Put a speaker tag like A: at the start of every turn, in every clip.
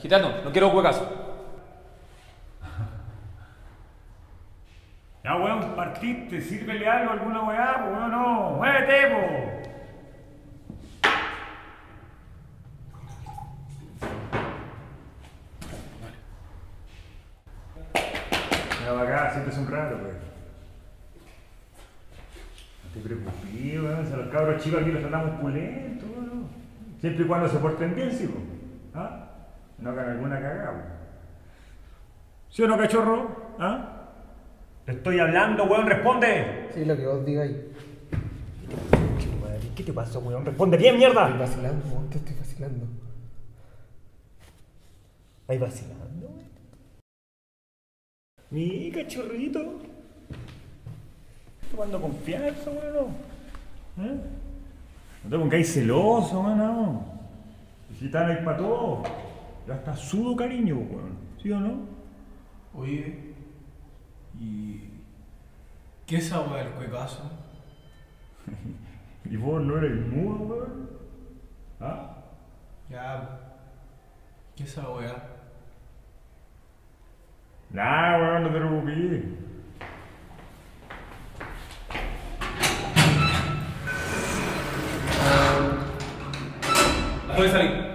A: gitano, no quiero huecazo.
B: Ya, weón, partiste, sírvele algo, alguna weá, pues weón, no, muévete, po. Mira para acá, siéntese un rato, pues. No te preocupes, weón, si a los cabros chicos aquí los tratamos pulentos, weón. Siempre y cuando se porten bien, sí, po. No hagan alguna cagada, weón. ¿Sí o no, cachorro? ¿Ah? Te estoy hablando, weón, responde.
C: Sí, lo que vos digáis.
B: ¿Qué te pasa, weón? Responde bien, mierda.
C: Estoy vacilando, vos te estoy vacilando.
B: ¿Ahí vacilando, weón? Mi cachorrito. Tomando confianza, weón. ¿Eh? No te pongáis celoso, weón, no. Si están ahí para todo. Ya está sudo cariño, weón. ¿Sí o no?
D: Oye, ¿y qué es weá del cuecazo?
B: ¿Y vos no eres mudo, weón? ¿Ah?
D: Ya, ¿qué es esa weá?
B: Nah, weón, no te preocupes.
A: Puede salir.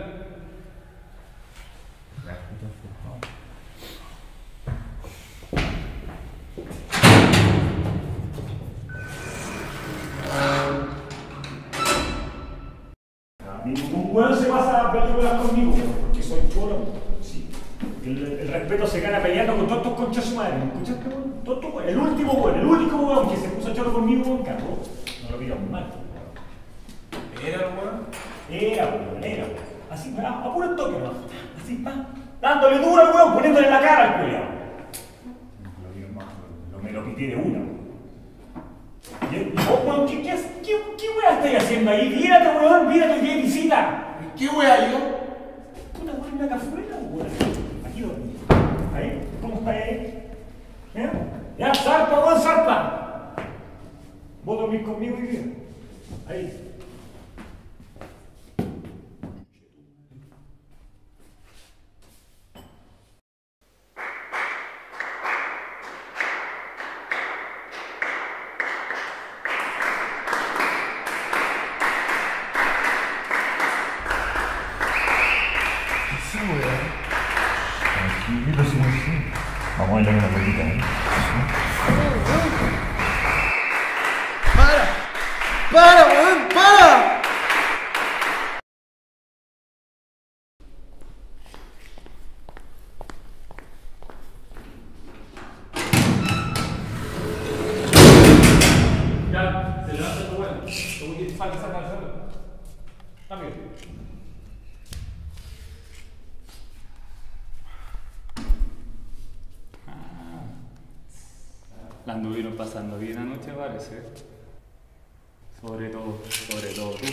B: El, el respeto se gana peleando con todos estos conchas su madre. ¿Me escuchaste, weón? Weón. El último weón, el único weón que se puso choro conmigo, weón, cagó. No lo digan mal, weón.
D: ¿Era weón?
B: Era, weón, era, weón. Así, a, a puro toque, ¿no? Así, pa. Dándole duro al weón, poniéndole la cara al culiao. No lo digan más, weón. No me lo pité de una, weón. ¿Y weón, qué, qué, qué, qué weón estáis haciendo ahí? Vírate, weón, vírate que visita.
D: ¿Qué weá yo?
B: Una afuera, weón. Aquí dormí. Ahí, ¿cómo está ahí? ¿Eh? Ya, zarpa, weón, zarpa. Vos dormís conmigo y bien. Ahí.
D: ¿Qué es esa weá?
B: Tranquilo, sí, sí. Vamos a darle una vueltita, ¿eh?
C: ¡Para! ¡Para, weón! ¡Para!
A: Ya, se levanta tu weón. Según que falta sacar el suelo. Rápido.
E: La anduvieron pasando bien anoche, parece. Sobre todo, sobre todo tú.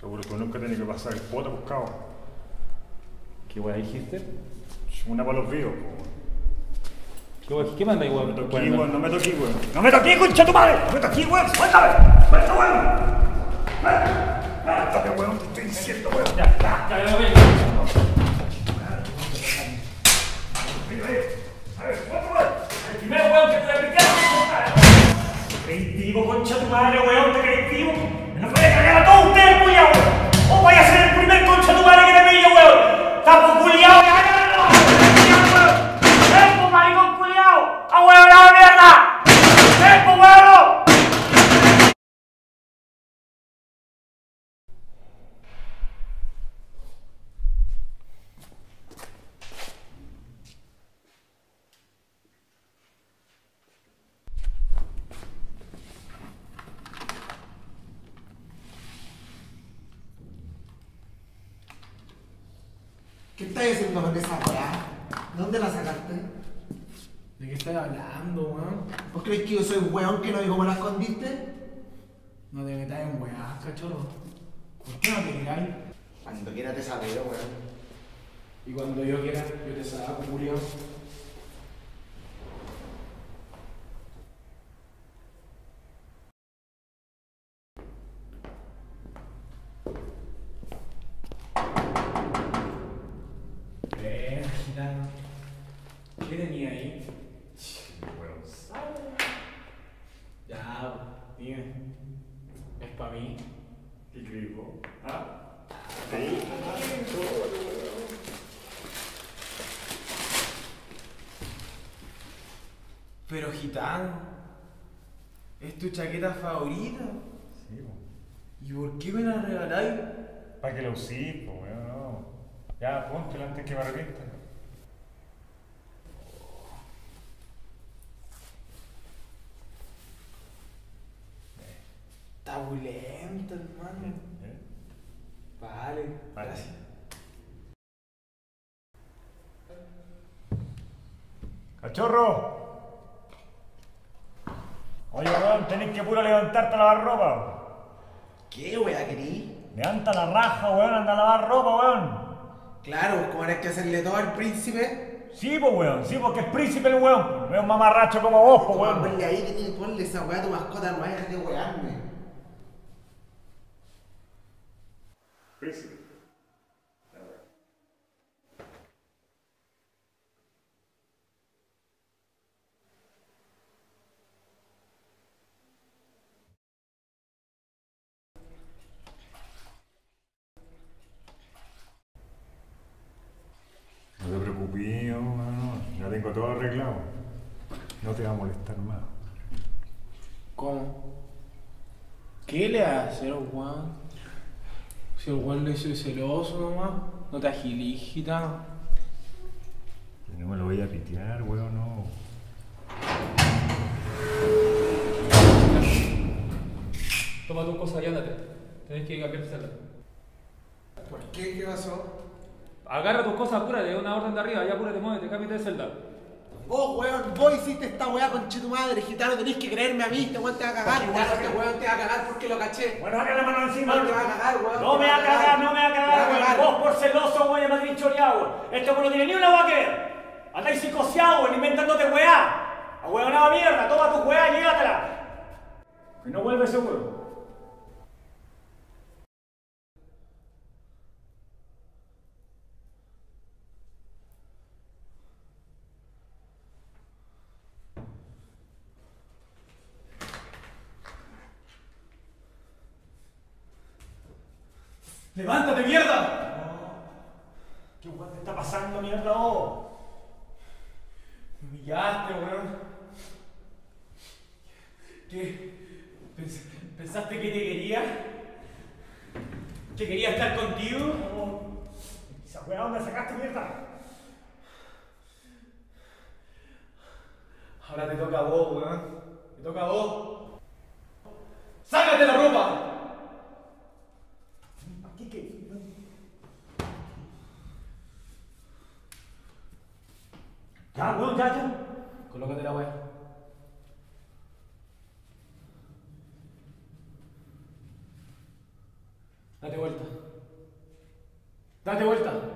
B: Seguro que nunca tiene que pasar el poto buscado.
E: ¿Qué weá dijiste?
B: Una para los vivos, po.
E: ¿Qué, qué mandáis,
B: No
E: weón?
B: me toqué, weón, no me toqué, weón. ¡No me toqué, concha tu madre! ¡No me toqué, weón! ¡Suéltame! ¡Suelta, weón! ¡Suéltame, weón! Te estoy diciendo, weón.
A: Ya, ya, ya, ya, ya.
B: Crees concha tu madre, weón?
C: ¿Qué estás haciendo con esa weá? ¿Dónde la sacaste?
D: ¿De qué estás hablando, weón?
C: ¿Vos crees que yo soy weón que no vi cómo la escondiste?
D: No te metas en weá, cachorro. ¿Por qué no te miráis?
C: Cuando quiera te sabré, weón.
D: Y cuando yo quiera, yo te saco, Julio.
B: ¿Ah?
D: Pero gitano, ¿es tu chaqueta favorita?
B: Sí, po.
D: ¿Y por qué me la regaláis?
B: ¿Para que lo usís, po, weón? No. Ya, póntela antes que me arrepienta.
D: Está bulenta, hermano. Vale, gracias.
B: ¡Cachorro! Oye, weón, tenés que puro levantarte a lavar ropa.
C: ¿Qué wea querí?
B: Levanta la raja, weón, anda a lavar ropa, weón.
C: Claro, como eres que hacerle todo al príncipe.
B: Sí, pues, weón, sí, porque es príncipe el weón. No es un mamarracho como vos, pues, weón.
C: ponle ahí, que ponle esa wea a tu mascota, no de wearme.
B: Príncipe. No te preocupes, weón, ya tengo todo arreglado. No te va a molestar más.
D: ¿Cómo? ¿Qué le hace Juan? Si el Juan le hizo celoso nomás, no te.
B: Que no me lo voy a pitear, weón, no.
A: Toma tus cosas y ándate. Tenés que cambiar de celda.
C: ¿Por qué? ¿Qué pasó?
A: Agarra tus cosas, apúrate, es una orden de arriba, ya apúrate, muévete, cámbiate de celda.
C: Vos, weón, vos hiciste esta weá con tu madre, gitano, tenés que creerme a mí, este weón te va a cagar, weón, este weón te va a cagar porque lo caché.
B: Bueno, saca la mano encima.
C: No te va a cagar, weón.
B: No me va a cagar, no me va a cagar, weón. Vos por celoso, weón, me has weón. Esto no tiene ni una va a querer. Andáis psicoseado, weón, inventándote weá. A weonada mierda, toma tu weá, llévatela. Que no vuelve ese
D: ¡Levántate, mierda!
B: ¿Qué weón te está pasando, mierda, vos?
D: Me humillaste, weón. ¿Qué? Pens- ¿Pensaste que te quería? ¿Que quería estar contigo?
B: Esa weá, ¿dónde sacaste mierda?
D: Ahora te toca a vos, weón. Te toca a vos. ¡Sácate la ropa!
B: Ya, weón, ya, ya.
D: Colócate la weá. Date vuelta. Date vuelta.